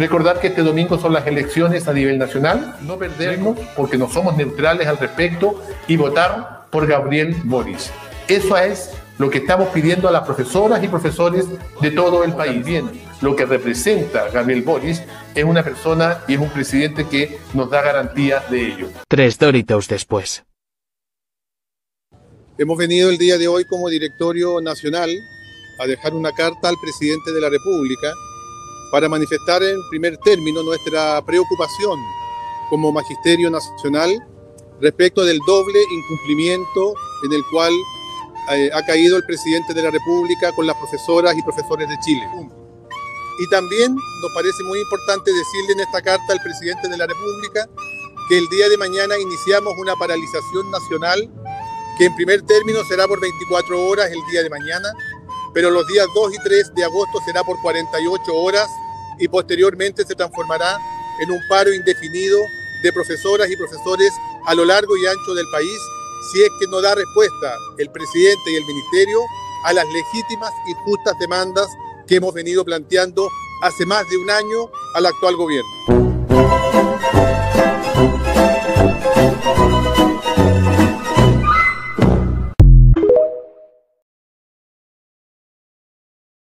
Recordar que este domingo son las elecciones a nivel nacional, no perdernos porque no somos neutrales al respecto y votar por Gabriel Boris. Eso es lo que estamos pidiendo a las profesoras y profesores de todo el país. Bien, lo que representa Gabriel Boris es una persona y es un presidente que nos da garantías de ello. Tres Doritos después. Hemos venido el día de hoy como directorio nacional a dejar una carta al presidente de la República para manifestar en primer término nuestra preocupación como Magisterio Nacional respecto del doble incumplimiento en el cual eh, ha caído el presidente de la República con las profesoras y profesores de Chile. Y también nos parece muy importante decirle en esta carta al presidente de la República que el día de mañana iniciamos una paralización nacional que en primer término será por 24 horas el día de mañana, pero los días 2 y 3 de agosto será por 48 horas y posteriormente se transformará en un paro indefinido de profesoras y profesores a lo largo y ancho del país si es que no da respuesta el presidente y el ministerio a las legítimas y justas demandas que hemos venido planteando hace más de un año al actual gobierno.